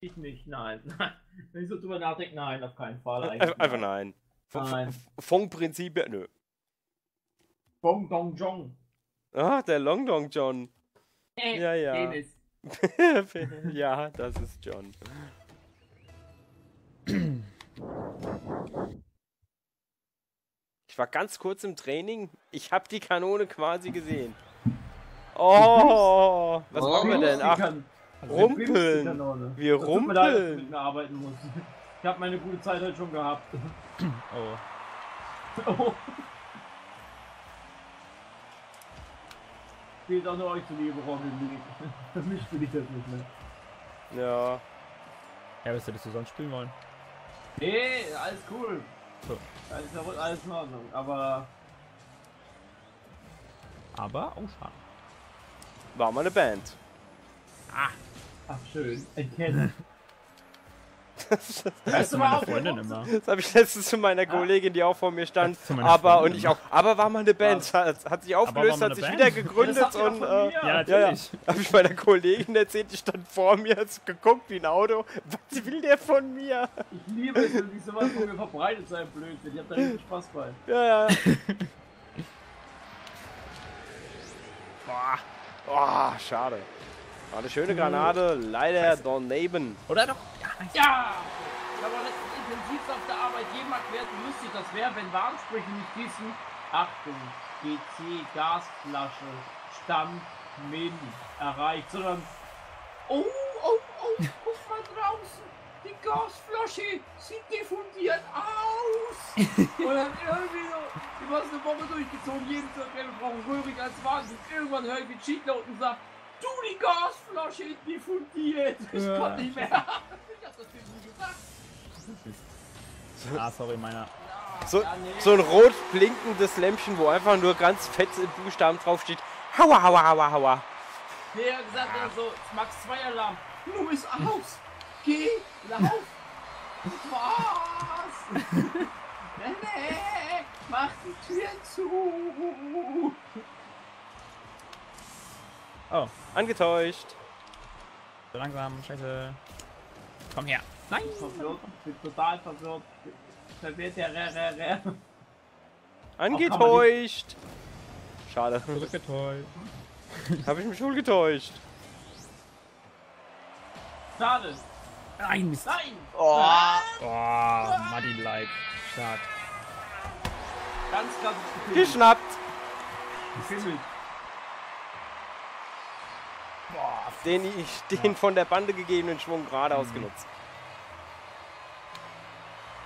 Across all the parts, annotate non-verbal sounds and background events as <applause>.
Ich nicht, <laughs> nein. Wenn ich so drüber nachdenke, nein, auf keinen Fall. Einfach, Eigentlich einfach nein. Nein. Fong-Prinzip, nö. Bong Dong Jong. Ah, der Long Dong John. Äh, Ja, ja. <laughs> Penis. ja, das ist John. Ich war ganz kurz im Training. Ich habe die Kanone quasi gesehen. Oh, was Oh. machen wir denn? Ach, Also, rumpeln. Wir Das tut mir leid, dass rumpeln. mir arbeiten musst. Ich habe meine gute Zeit heute schon gehabt. <clears throat> Oh. Oh. Spielt auch nur euch zuliebe, Rocket League. Für mich spiele ich das nicht mehr. Ja. Ja, was hättest du sonst spielen wollen? Nee, alles cool. So. Da ist ja wohl alles in Ordnung. Aber Aber, oh, schade. War mal eine Band. Ach schön, erkennen. Das, Weißt du Meine mal auf, Freundin immer. habe ich letztens zu meiner Kollegin, die auch vor mir stand. Das Aber Freundin und ich auch. Aber war mal eine Band. Hat, hat sich aufgelöst, hat sich Band? wieder gegründet das und. Äh. Ja, ja, ja. natürlich. Habe ich meiner Kollegin erzählt, die stand vor mir, hat geguckt wie ein Auto. Was will der von mir? Ich liebe es, wenn sich sowas von mir verbreitet sein Blödsinn. Ich hab da richtig Spaß bei. Ja, ja. <laughs> Boah. Oh, schade. War eine schöne Granate, leider daneben. Oder doch? Ja, nice. Ja! Ich habe letztens intensivst auf der Arbeit jedem erklärt, wie lustig das wäre, wenn Warnsprüche nicht diesen Achtung, GC, Gasflasche, Stand, Min erreicht, sondern Oh, oh, oh, guck mal draußen! Die Gasflasche sieht diffundiert aus! <laughs> Und dann irgendwie so, ich war eine Woche durchgezogen, jeden erklären, wir brauchen Röhrig als Wahnsinn. Irgendwann höre ich wie Cheatler und sagt, du, die Gasflasche ist diffundiert! Ich Ja. konnte nicht mehr. Ich hab das nie gesagt. Ah, sorry, meiner. So, Ja, nee. so ein rot blinkendes Lämpchen, wo einfach nur ganz fett im Buchstaben draufsteht. Hauer, hauer, hauer, hauer. Nee, er hat gesagt, er so, Max 2 Alarm. Nu ist aus. Geh, lauf. Was? <laughs> nee, nee, mach die Tür zu. Oh, Angetäuscht. so langsam, scheiße. Komm her. Nein! Verwirrt, ich bin total verwirrt. Verwirrt der Re, Re, Re. Angetäuscht. Schade. Zurückgetäuscht. Habe ich mich wohl getäuscht. Schade. Nein, Mist. Nein. Oh. Oh, Muddy like. Stark. Ganz gefimmelt. Geschnappt. Gefimmelt. Den ich den von der Bande gegebenen Schwung gerade ausgenutzt.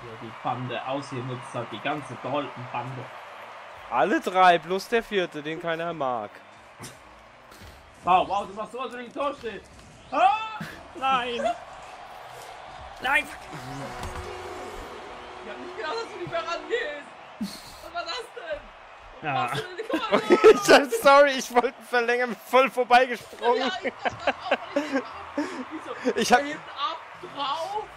Ja, die Bande ausgenutzt hat, die ganze Dalton-Bande. Alle drei plus der vierte, den keiner mag. Wow, wow, du machst sowas, wenn ich Tor stehe. Ah! Nein! <laughs> Nein! Ich hab nicht gedacht, dass du nicht mehr rangehst. Was war das denn? Was Ja. sag, sorry, ich wollte verlängern, voll vorbeigesprungen. Ich. Wieso? Ich hab-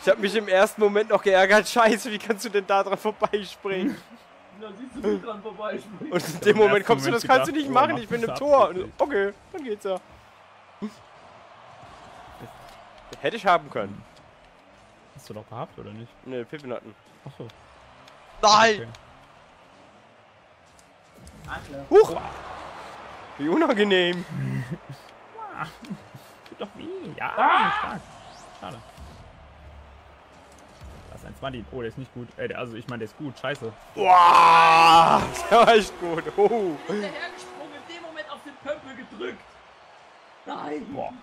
habe mich im ersten Moment noch geärgert. Scheiße, wie kannst du denn da dran vorbeispringen? Siehst du dran vorbeispringen. Und in dem Moment kommst du, das kannst du nicht oh, machen, mach ich bin im Tor. Okay, dann geht's ja. Hätte ich haben können. Hast du doch gehabt, oder nicht? Ne, Pippin hatten. Achso. Nein! Adler. Huch! Wie unangenehm. <laughs> Tut doch weh. Ja, Ah! stark. Schade. Das ist ein Muddy. Oh, der ist nicht gut. Ey, der, also ich meine, der ist gut. Scheiße. Boah! <laughs> Der war echt gut. Oh. Hinterhergesprungen, in dem Moment auf den Pömpel gedrückt. Nein. Boah.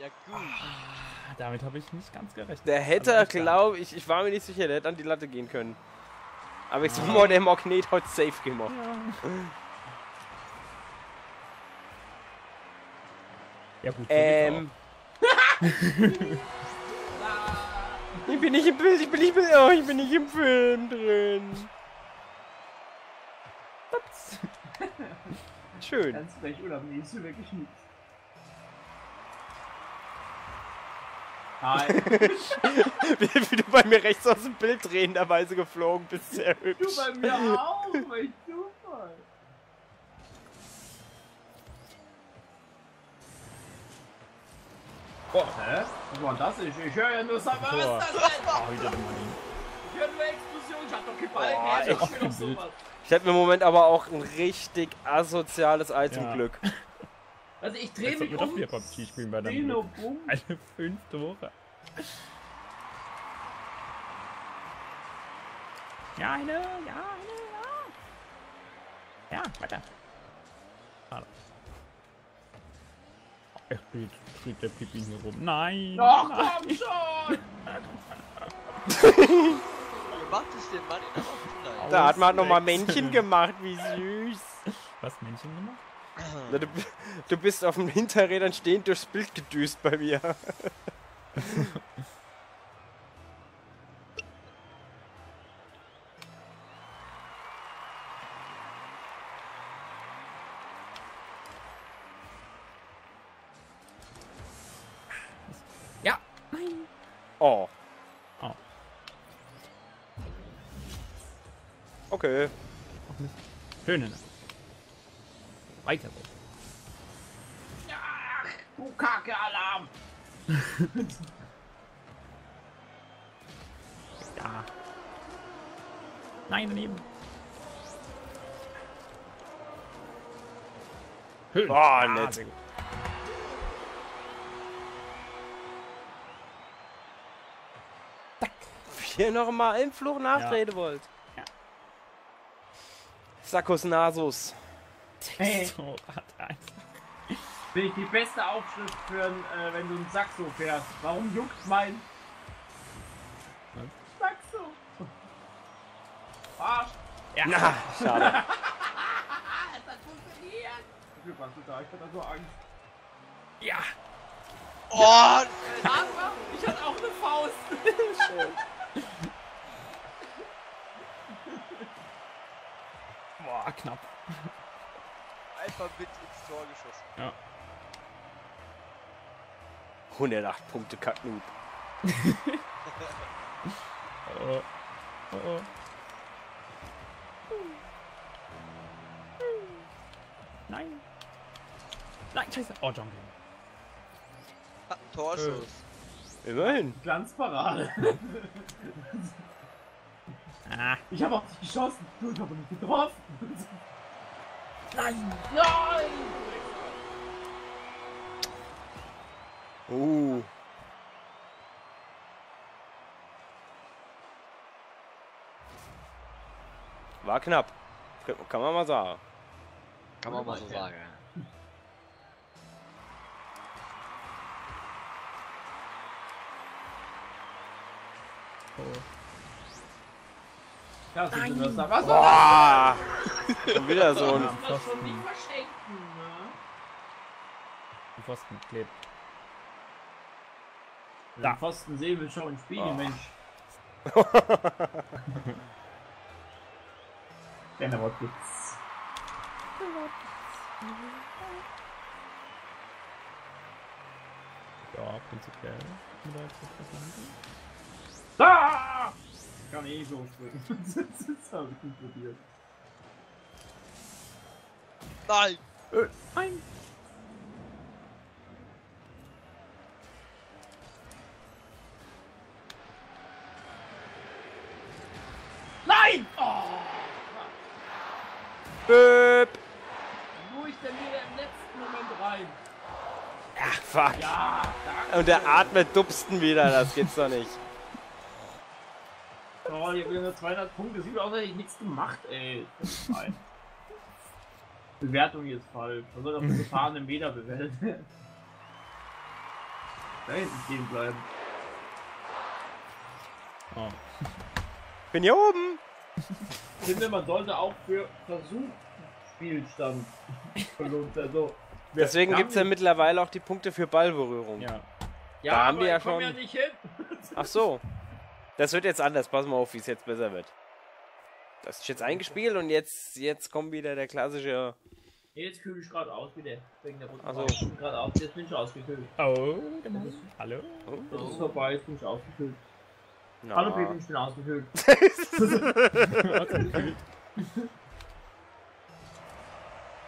Ja, gut. Ah, Damit habe ich nicht ganz gerechnet. Der hätte, Also glaube ich, ich war mir nicht sicher, der hätte an die Latte gehen können. Aber ich mal, der Magnet hat safe gemacht. Ja gut. so geht's Ähm. ich bin nicht im Bild, ich bin nicht, im- oh, ich bin nicht im Film drin. auch. <laughs> Schön. Ganz frech, oder? Nee, ist wirklich nichts. Hi. <laughs> Wie, wie du bei mir rechts aus dem Bild drehenderweise geflogen bist, sehr Du hübsch. bei mir auch, welch Zufall. Hä? Was war das? Ich, ich höre ja nur Tor. was ist das denn? Oh, wieder. Ich höre nur Explosion. Ich hab doch keinen Boah, mehr. echt Ich. Ich hätte im Moment aber auch ein richtig asoziales Itemglück. Also ich drehe Jetzt mich wir um. wieder PUBG spielen bei Dino, boom. Eine fünfte Woche. Ja, eine, ja, eine, ja. Ja, weiter. Er spielt, spielt der Pipi hier rum. Nein! Doch, nein. komm schon! Ihr macht es dem Mann. Da hat man nochmal. Männchen gemacht, wie süß. Was, Männchen gemacht? Na, Du, du bist auf den Hinterrädern stehend durchs Bild gedüst bei mir. Ja! Nein! Oh. Oh. Okay. Schöne. Weiter so. Ach, du Kacke-Alarm! <laughs> Ja. Nein, daneben. Schön. Oh, Ja, nett. sehr gut. Wie ihr noch mal im Fluch nachreden wollt. Ja. Sackos Nasus. Hey, So, bin ich die beste Aufschrift für, ein, äh, wenn du ein Saxo fährst. Warum juckt mein Was? Saxo? Arsch! Ja. Na, schade. <laughs> Es hat funktioniert! Glück hast du da, ich hatte so Angst. Ja! Oh, Aber ich hatte auch eine Faust! <laughs> Boah, knapp. Einfach mit ins Tor geschossen. Ja. 108 Punkte Kacknoob. Oh, <laughs> oh. oh, oh. Nein! Nein, scheiße! Oh, John. Hat einen Torschuss. Immerhin. Glanzparade. Ah, Ich habe auch nicht geschossen. Du hast aber nicht getroffen. Nein! Nein! Uh. War knapp. Kann- man mal sagen. Kann man mal so sagen. Oh. Ja, so du das da. Was Boah. Schon wieder so ein. schon nicht verschenken, ne? Ein Pfosten klebt. Da. Pfosten sehen wir schon im Spiegel, Oh. Mensch. Er was gibt's. Ja, prinzipiell. Da! Ich kann eh so springen. <laughs> das habe ich nicht probiert. Nein! Nein! Nein! Oh! Böp. Wo ich denn wieder im letzten Moment rein? Ach, fuck. Ja. Und der atmet Dubsten wieder, das geht's doch nicht. Oh, ich habe nur 200 Punkte. Sieht aus, als hätte ich nichts gemacht, ey. Nein. Bewertung ist falsch. Man soll auf den gefahrenen Meter bewerten. <laughs> da hinten stehen bleiben. Oh. <laughs> Bin hier oben. Ich finde, man sollte auch für Versuchsspielstand belohnt werden. Also, Deswegen wir gibt's ja mittlerweile auch die Punkte für Ballberührung. Ja. Ja, da haben aber wir ja schon- ja nicht hin. Ach so. Das wird jetzt anders. Pass mal auf, wie es jetzt besser wird. Das ist jetzt eingespielt und jetzt, jetzt kommt wieder der klassische. Nee, Jetzt kühle ich gerade aus wieder. Wegen der roten Ach so. Farbe. Ich bin gerade aus. Jetzt bin ich ausgekühlt. Oh, hallo? Das ist vorbei, jetzt bin ich ausgekühlt. Na, Hallo Peter, ich bin ausgekühlt. <laughs>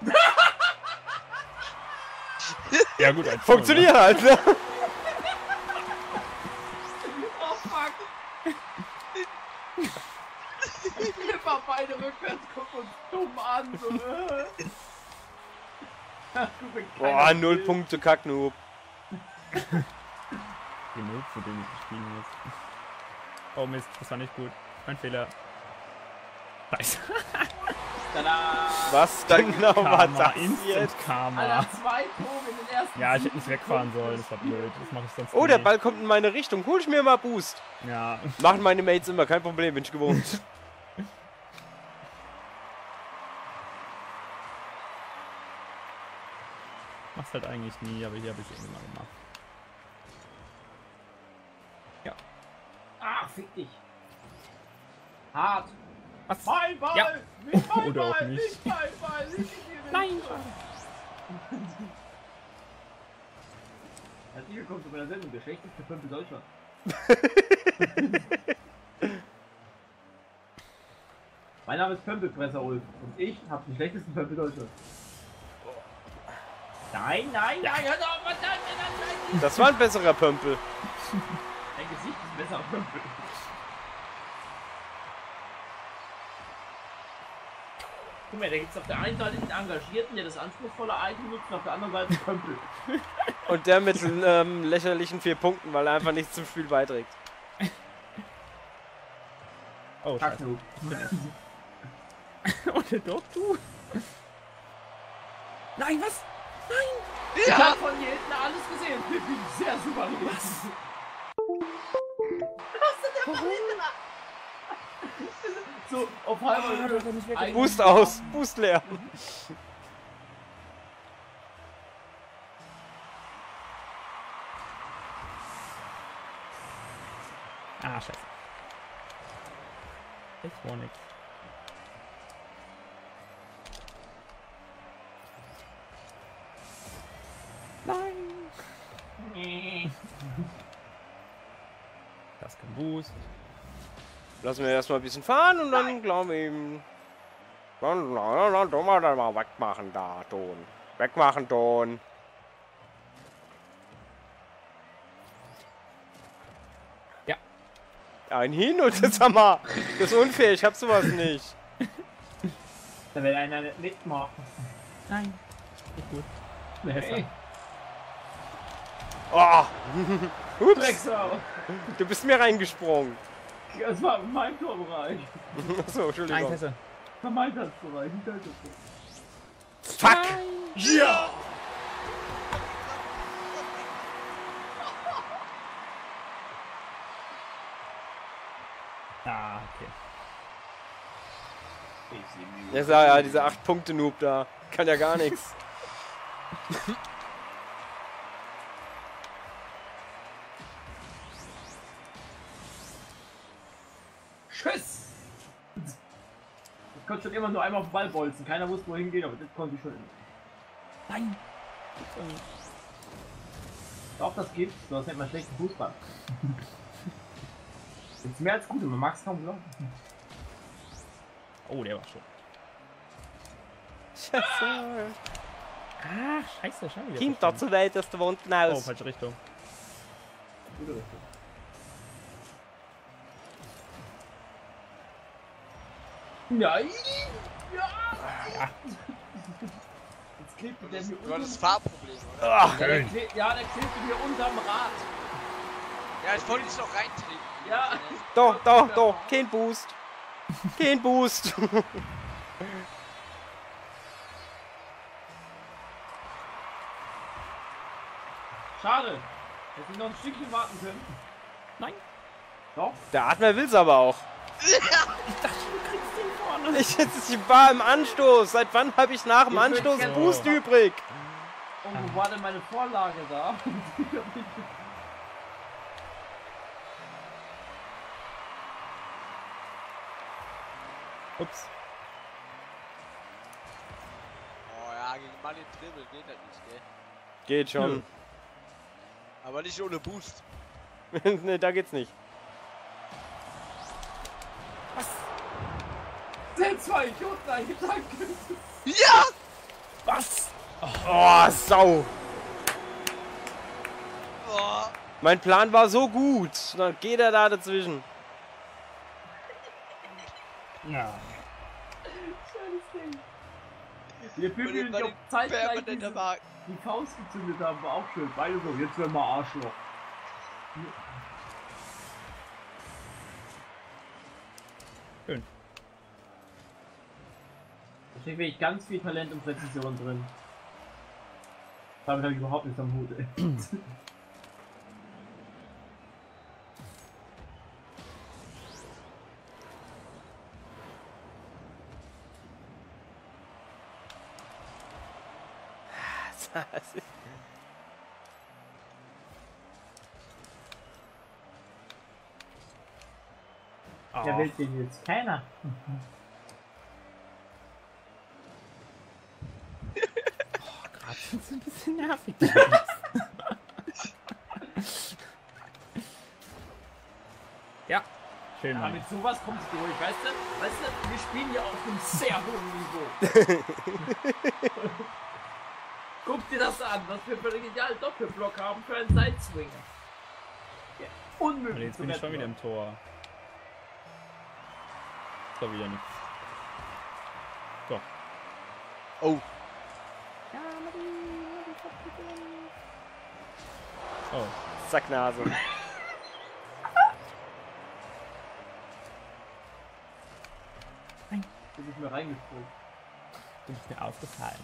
<laughs> ja gut, Funktioniert halt, ne? Rückwärts, guck uns dumm an. So, <laughs> wenn Boah, null. Punkte Kacknoob. Genug, <laughs> für den ich spielen muss. Oh Mist, das war nicht gut. Mein Fehler. <laughs> Tada! Was genau war Karma, das Instant jetzt? Karma. Alter, zwei Tore in den ersten Ja, ich hätte nicht wegfahren sollen, das war blöd. Das mache ich sonst Oh, der nie. Ball kommt in meine Richtung. Hol ich mir mal Boost. Ja, Machen meine Mates immer, kein Problem, bin ich gewohnt. Mach's halt eigentlich nie, aber hier habe ich irgendwie mal gemacht. Ach, fick dich. Hart. Was? Mein Ball! Ja. Nicht mein <laughs> Oder auch Ball! nicht. Nicht mein Ball! Den <laughs> Nein. Herzlich <laughs> willkommen zu meiner Sendung, der schlechteste Pömpel Deutschland. mein Name ist Pömpelpresser Ulf und ich habe den schlechtesten Pömpel Deutschland. Nein, nein, nein, hör doch, verdammt, nein, nein, Das war ein besserer Pömpel. Dein Gesicht ist besser als Pömpel. Guck mal, da gibt es auf der einen Seite den Engagierten, der das anspruchsvolle Item nutzt, und auf der anderen Seite Pömpel. <laughs> Und der mit ähm, lächerlichen vier Punkten, weil er einfach nichts zum Spiel beiträgt. Oh, scheiße. <laughs> Und der Dog, du? Nein, was? Ich hab von hier hinten alles gesehen. Ich bin sehr souverän. Was? So, auf halber Höhe. Ein- Boost aus, Boost leer. Ah, scheiße. Ich war nix. Nein! Das kann Boost. Lassen wir erstmal ein bisschen fahren und dann glauben wir ihm. Dann, dann, dann, dann, dann mal wegmachen da, Ton. Wegmachen, Ton. Ja. Ein Hin und jetzt sag mal. Das ist unfair, ich hab sowas nicht. Da will einer nicht mitmachen. Nein. Nicht gut. Nee. Oh. Ups, Drecksau. du bist mir reingesprungen. Das war mein Torbereich. Achso, Nein, Entschuldigung. Pässe. Das war mein Tanzbereich, nicht dein. Fuck! Ja! Ah, okay. Ja, sag ja, dieser 8-Punkte-Noob da. Kann ja gar nichts. <laughs> Schon immer nur einmal auf den Ball bolzen. Keiner wusste, wohin gehen, aber das konnte ich schon. Nein! Doch, das gibt's. Du hast nicht mal schlechten Fußball. <laughs> Das ist mehr als gut, man mag es kaum glauben. Oh, der war schon. Scheiße. Ah, scheiße, wieder. Kind da zu weit aus der Wand Oh, hinaus. falsche Richtung. Gute Richtung. Nein! Ja! Ja. Jetzt klebte der mir Du hattest unter... Fahrprobleme, oder? Ach, Ja, der, kle ja, der klebte mir unterm Rad. Ja, ich wollte dich noch reintreten. Ja. doch, doch, doch. Kein Boost. Kein Boost. Schade. Hätte ich noch ein Stückchen warten können. Nein. Doch. Der Adler will's aber auch. <laughs> Ich, ich war im Anstoß. Seit wann habe ich nach dem Jetzt Anstoß Boost gerne- übrig? Und wo war denn meine Vorlage da? <laughs> Ups. Oh ja, gegen Marlin Dribbel geht das nicht, gell? Geht schon. Aber nicht ohne Boost. <laughs> ne, da geht's nicht. Sind zwei Idioten eingetankt. Ja! Was? Oh, Sau. Oh, Mein Plan war so gut. Dann geht er da dazwischen. Ja. Wir und bei ich den auch zeitgleich diese, die Faust gezündet haben, war auch schön. Beide so, jetzt werden wir Arschloch. Schön. Steckt wirklich ganz viel Talent und Präzision drin. Damit habe ich überhaupt nichts am Hut. ey. <laughs> Wer will den jetzt? Keiner. <laughs> sind sie ein bisschen nervig. ja, schön, Ja, mit sowas kommst du durch, weißt du? Weißt du, wir spielen hier auf einem sehr hohen Niveau. <laughs> Guck dir das an, was wir für einen genialen Doppelblock haben für einen Sideswinger. Ja, Und unmöglich jetzt zu bin ich schon wieder im Tor. So, wieder nichts. So. Oh, Oh, Sacknase. Du bist mir reingesprungen. du bist mir aufgefallen.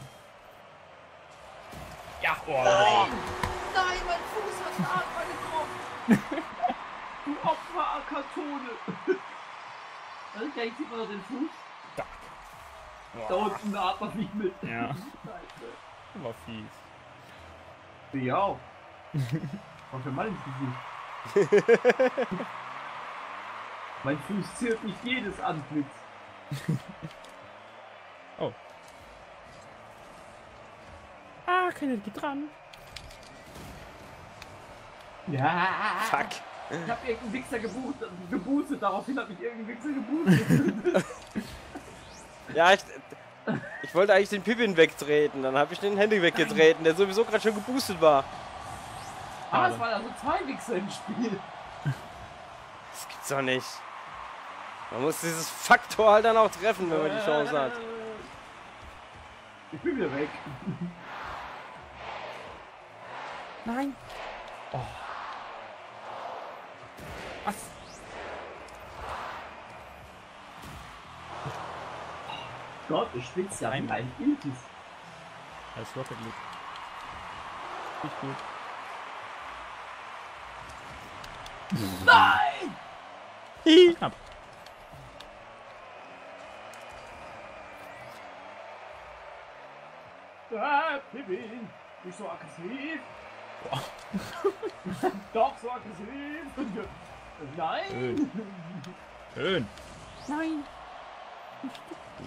Ja, oh. Nein, mein Fuß hat einen Atmer getroffen. du Opfer-Kartone. <laughs> Also gleich sieht man noch den Fuß. Da. Da unten atmet nicht mit. Ja, <laughs> Scheiße. war fies. Ja auch. <laughs> Kommt mir mal ins Gesicht. mein Fuß ziert nicht jedes Antlitz. <laughs> Oh. Ah, keine geht dran. Ja. Fuck. Ich hab irgendeinen Wichser gebucht, geboostet, daraufhin hat mich irgendein Wichser geboostet. <laughs> Ja, ich, ich wollte eigentlich den Pippin wegtreten. Dann habe ich den Handy weggetreten, der sowieso gerade schon geboostet war. Aber es waren also zwei Wichser im Spiel. Das gibt's doch nicht. Man muss dieses Faktor halt dann auch treffen, wenn man die Chance hat. Ich bin wieder weg. Nein. Oh. Was? Gott, ich schwitze ja ein Iltis. Das Rocket League. Nicht gut. Nein! Knapp. Ah, Pippin, nicht so aggressiv. <laughs> Doch, so aggressiv. Nein! Schön. Schön. Nein.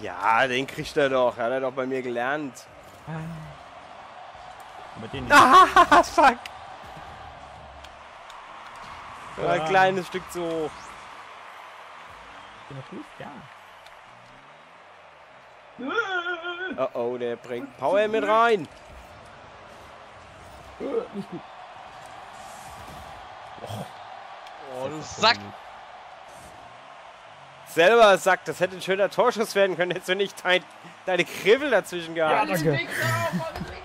Ja, den kriegt er doch. Hat er doch bei mir gelernt. Aber den nicht. Ah, fuck. Nur Ein kleines Stück zu hoch. Gut? Ja. Oh oh, der bringt Power mit rein. Nicht gut. oh du Sack. Selber sagt, das hätte ein schöner Torschuss werden können, hättest du nicht dein, deine Kribbel dazwischen gehabt. Ja, danke. Wichser, voll Wichser.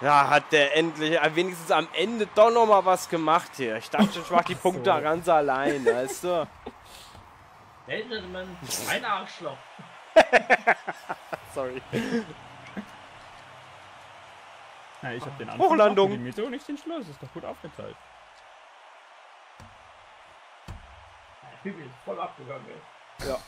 Ja, hat der endlich äh, wenigstens am Ende doch noch mal was gemacht hier. Ich dachte schon, ich mach die Punkte so. ganz allein, weißt du? Gentleman, ein Arschloch. <laughs> Sorry. Ja, ich hab den Anfang Hochlandung. die Mitte und nicht den Schluss. Ist doch gut aufgeteilt. Pippin ist voll abgegangen. ey. Ja.